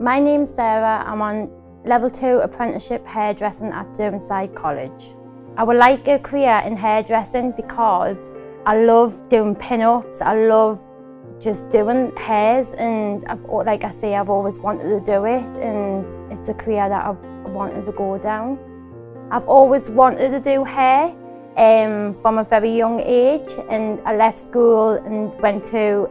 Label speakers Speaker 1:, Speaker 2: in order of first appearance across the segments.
Speaker 1: My name's Sarah. I'm on level two apprenticeship hairdressing at Derwentside College. I would like a career in hairdressing because I love doing pin-ups. I love just doing hairs and I've, like I say, I've always wanted to do it and it's a career that I've wanted to go down. I've always wanted to do hair um, from a very young age and I left school and went to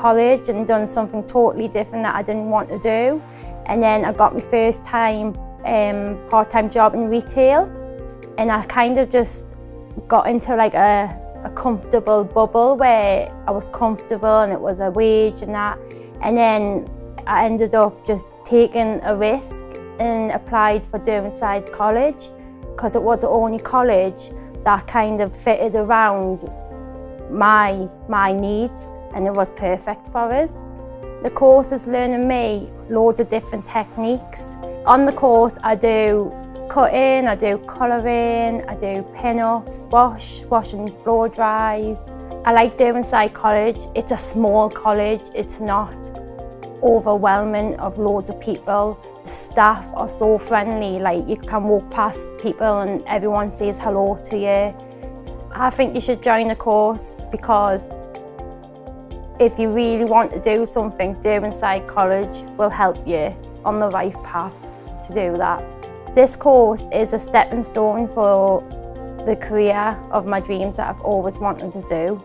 Speaker 1: college and done something totally different that I didn't want to do. And then I got my first time um, part-time job in retail and I kind of just got into like a, a comfortable bubble where I was comfortable and it was a wage and that. And then I ended up just taking a risk and applied for Derwentside College because it was the only college that kind of fitted around my, my needs and it was perfect for us. The course is learning me loads of different techniques. On the course I do cutting, I do colouring, I do pin-ups, wash, wash and blow dries. I like doing Derwentside College. It's a small college, it's not overwhelming of loads of people. The staff are so friendly, like you can walk past people and everyone says hello to you. I think you should join the course because if you really want to do something, Derwentside College will help you on the right path to do that. This course is a stepping stone for the career of my dreams that I've always wanted to do.